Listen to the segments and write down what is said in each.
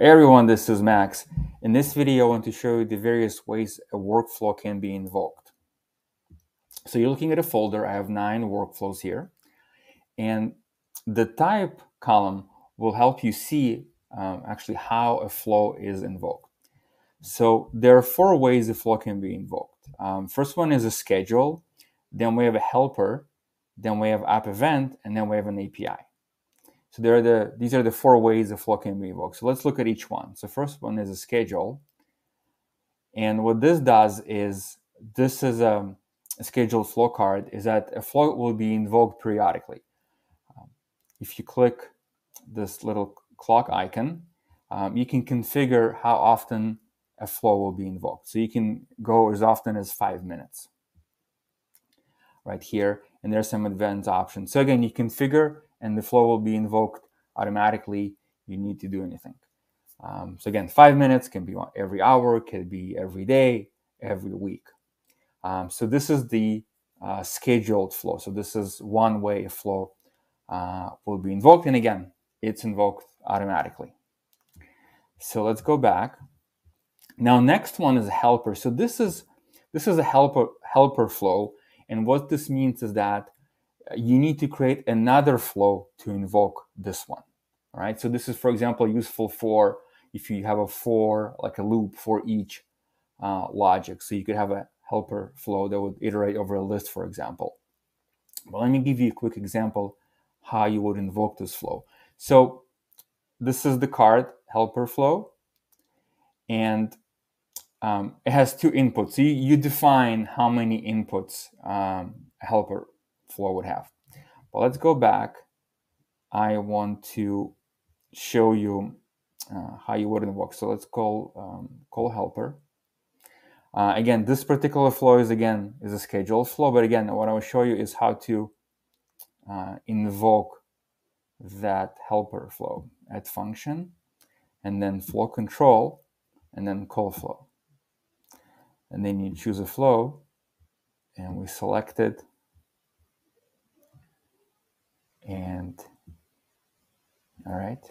Everyone, this is Max. In this video, I want to show you the various ways a workflow can be invoked. So you're looking at a folder. I have nine workflows here. And the type column will help you see um, actually how a flow is invoked. So there are four ways a flow can be invoked. Um, first one is a schedule. Then we have a helper. Then we have app event. And then we have an API. So there are the these are the four ways the flow can be invoked. So let's look at each one. So first one is a schedule. And what this does is this is a, a scheduled flow card is that a flow will be invoked periodically. Um, if you click this little clock icon, um, you can configure how often a flow will be invoked. So you can go as often as five minutes right here. And there's some advanced options. So again, you configure and the flow will be invoked automatically. You need to do anything. Um, so again, five minutes can be every hour, can be every day, every week. Um, so this is the uh, scheduled flow. So this is one way a flow uh, will be invoked. And again, it's invoked automatically. So let's go back. Now, next one is a helper. So this is this is a helper helper flow. And what this means is that you need to create another flow to invoke this one. Right. So this is, for example, useful for if you have a for, like a loop for each uh, logic. So you could have a helper flow that would iterate over a list, for example. But let me give you a quick example how you would invoke this flow. So this is the card helper flow, and um, it has two inputs. So you, you define how many inputs um, helper flow would have. But let's go back. I want to show you uh, how you would invoke. So let's call um, call helper. Uh, again, this particular flow is again is a scheduled flow, but again, what I will show you is how to uh, invoke that helper flow. at function, and then flow control, and then call flow. And then you choose a flow, and we select it, and all right.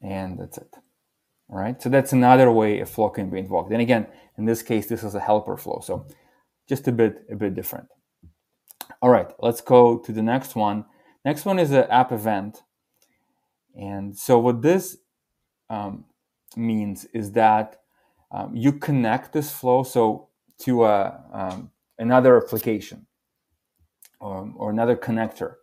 And that's it. All right. So that's another way a flow can be invoked and again in this case this is a helper flow. So just a bit a bit different. All right. Let's go to the next one. Next one is an app event. And so what this um, means is that um, you connect this flow so to a, um, another application um, or another connector.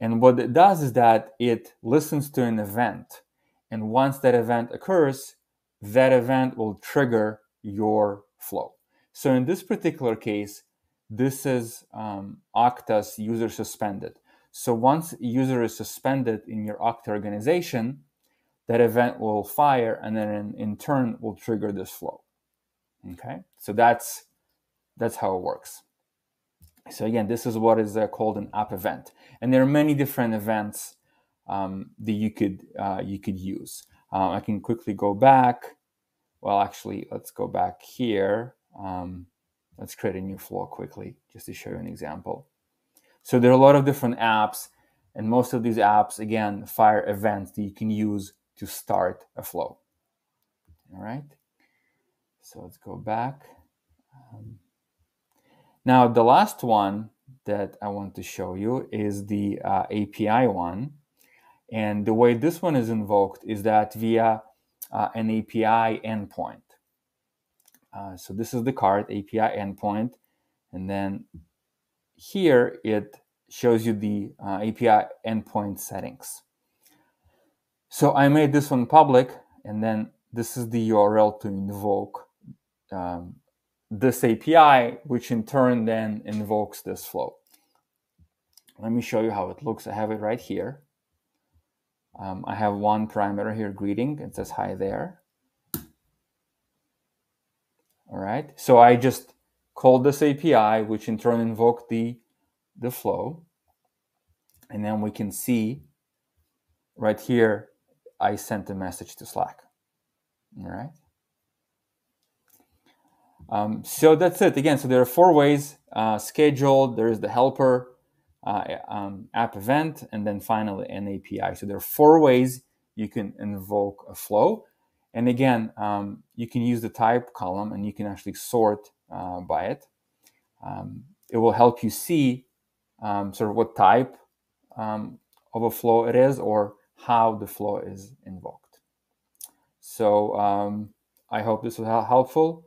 And what it does is that it listens to an event. And once that event occurs, that event will trigger your flow. So in this particular case, this is um, Okta's user suspended. So once a user is suspended in your Okta organization, that event will fire and then in, in turn will trigger this flow. Okay, so that's that's how it works. So again, this is what is uh, called an app event, and there are many different events um, that you could uh, you could use. Um, I can quickly go back. Well, actually, let's go back here. Um, let's create a new flow quickly, just to show you an example. So there are a lot of different apps, and most of these apps, again, fire events that you can use to start a flow. All right. So let's go back. Um, now, the last one that I want to show you is the uh, API one. And the way this one is invoked is that via uh, an API endpoint. Uh, so this is the card API endpoint. And then here it shows you the uh, API endpoint settings. So I made this one public, and then this is the URL to invoke um, this API, which in turn then invokes this flow. Let me show you how it looks. I have it right here. Um, I have one parameter here, greeting. It says hi there. All right. So I just called this API, which in turn invoked the, the flow. And then we can see right here, I sent a message to Slack. All right. Um, so that's it. Again, so there are four ways uh, scheduled, there is the helper, uh, um, app event, and then finally an API. So there are four ways you can invoke a flow. And again, um, you can use the type column and you can actually sort uh, by it. Um, it will help you see um, sort of what type um, of a flow it is or how the flow is invoked. So um, I hope this was helpful.